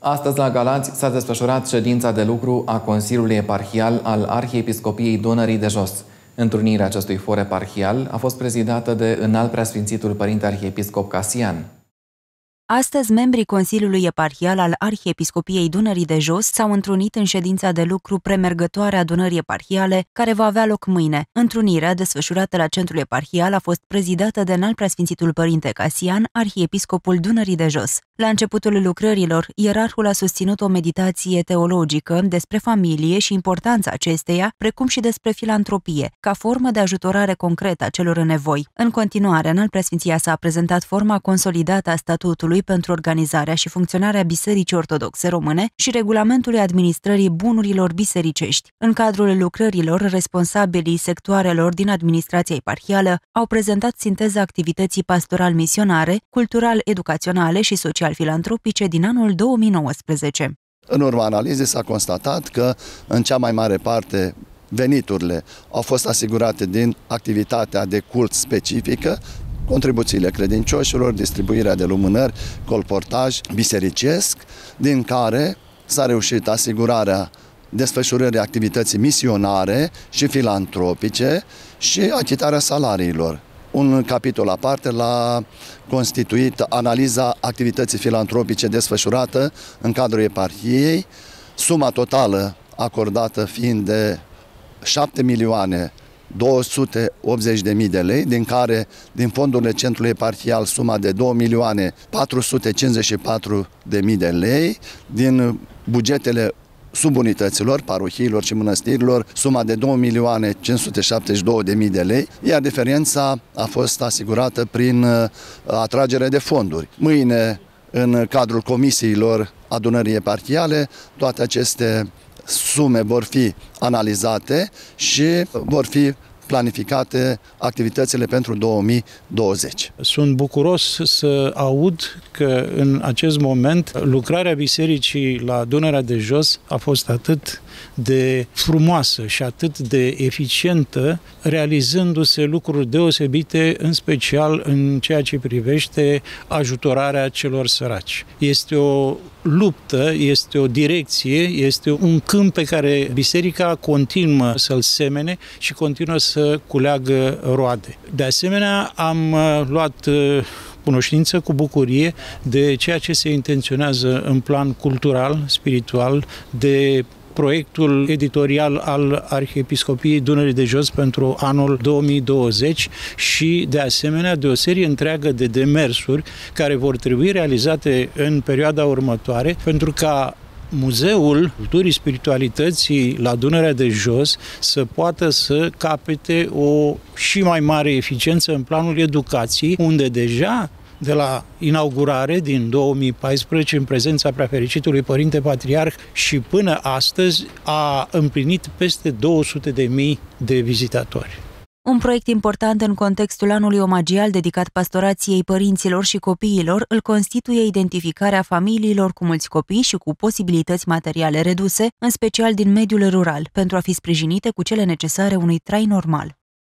Astăzi la Galați s-a desfășurat ședința de lucru a Consiliului Eparhial al Arhiepiscopiei Dunării de Jos. Întrunirea acestui for eparhial a fost prezidată de înalt preasfințitul Părinte Arhiepiscop Casian. Astăzi, membrii Consiliului Eparhial al Arhiepiscopiei Dunării de Jos s-au întrunit în ședința de lucru premergătoare a Dunării Eparhiale, care va avea loc mâine. Întrunirea, desfășurată la Centrul Eparhial, a fost prezidată de înalt preasfințitul Părinte Casian, Arhiepiscopul Dunării de Jos. La începutul lucrărilor, ierarhul a susținut o meditație teologică despre familie și importanța acesteia, precum și despre filantropie, ca formă de ajutorare concretă a celor în nevoi. În continuare, înalt preasfinția s-a prezentat forma consolidată a statutului Consiliului pentru organizarea și funcționarea Bisericii Ortodoxe Române și regulamentului administrării bunurilor bisericești. În cadrul lucrărilor, responsabilii sectoarelor din administrația eparhială au prezentat sinteza activității pastoral-misionare, cultural-educaționale și social-filantropice din anul 2019. În urma analizei s-a constatat că, în cea mai mare parte, veniturile au fost asigurate din activitatea de cult specifică, contribuțiile credincioșilor, distribuirea de lumânări, colportaj bisericesc, din care s-a reușit asigurarea desfășurării activității misionare și filantropice și achitarea salariilor. Un capitol aparte l-a constituit analiza activității filantropice desfășurată în cadrul eparhiei, suma totală acordată fiind de 7 milioane 280.000 de lei, din care din fondurile centrului eparhial suma de 2 milioane 454.000 de lei, din bugetele subunităților, parohiilor și mănăstirilor, suma de 2 milioane 572 de mii de lei, iar diferența a fost asigurată prin uh, atragere de fonduri. Mâine, în cadrul comisiilor adunării eparhiale, toate aceste sume vor fi analizate și vor fi planificate activitățile pentru 2020. Sunt bucuros să aud că în acest moment lucrarea bisericii la Dunărea de Jos a fost atât de frumoasă și atât de eficientă, realizându-se lucruri deosebite, în special în ceea ce privește ajutorarea celor săraci. Este o luptă, este o direcție, este un câmp pe care biserica continuă să-l semene și continuă să culeagă roade. De asemenea, am uh, luat uh, cunoștință cu bucurie de ceea ce se intenționează în plan cultural, spiritual, de proiectul editorial al Arhiepiscopiei Dunării de Jos pentru anul 2020 și, de asemenea, de o serie întreagă de demersuri care vor trebui realizate în perioada următoare pentru ca Muzeul Culturii Spiritualității la Dunărea de Jos să poată să capete o și mai mare eficiență în planul educației, unde deja de la inaugurare din 2014 în prezența preafericitului Părinte Patriarh și până astăzi a împlinit peste 200 de mii de vizitatori. Un proiect important în contextul anului omagial dedicat pastorației părinților și copiilor îl constituie identificarea familiilor cu mulți copii și cu posibilități materiale reduse, în special din mediul rural, pentru a fi sprijinite cu cele necesare unui trai normal.